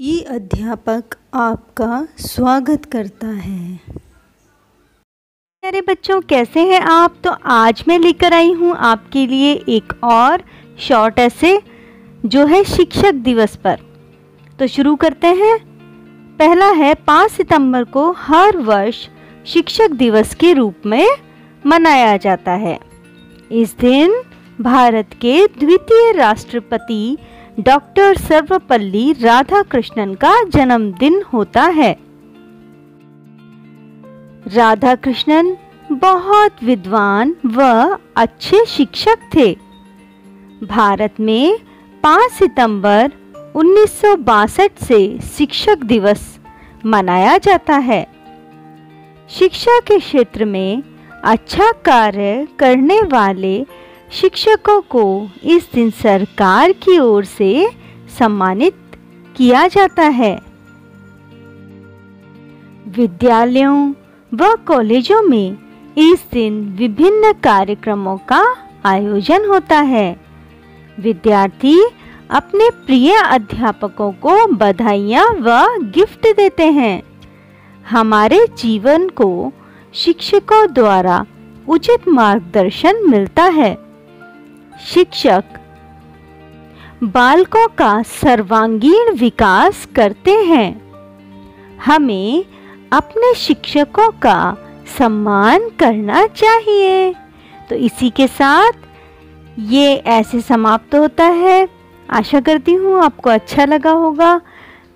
ई अध्यापक आपका स्वागत करता है। प्यारे बच्चों, कैसे हैं आप? तो आज मैं लेकर आई हूँ आपके लिए एक और शॉर्ट ऐसे जो है शिक्षक दिवस पर। तो शुरू करते हैं। पहला है, पाँच सितंबर को हर वर्ष शिक्षक दिवस के रूप में मनाया जाता है। इस दिन भारत के द्वितीय राष्ट्रपति डॉक्टर सर्वपल्ली राधाकृष्णन का जन्मदिन होता है। राधाकृष्णन बहुत विद्वान व अच्छे शिक्षक थे। भारत में 5 सितंबर 1962 से शिक्षक दिवस मनाया जाता है। शिक्षा के क्षेत्र में अच्छा कार्य करने वाले शिक्षकों को इस दिन सरकार की ओर से सम्मानित किया जाता है। विद्यालयों व कॉलेजों में इस दिन विभिन्न कार्यक्रमों का आयोजन होता है। विद्यार्थी अपने प्रिय अध्यापकों को बधाइयाँ व गिफ्ट देते हैं। हमारे जीवन को शिक्षकों द्वारा उचित मार्गदर्शन मिलता है। शिक्षक। बालकों का सर्वांगीण विकास करते हैं। हमें अपने शिक्षकों का सम्मान करना चाहिए। तो इसी के साथ ये ऐसे समाप्त होता है। आशा करती हूँ आपको अच्छा लगा होगा।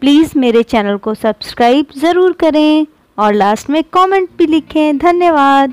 प्लीज़ मेरे चैनल को सब्सक्राइब ज़रूर करें और लास्ट में कमेंट भी लिखें। धन्यवाद।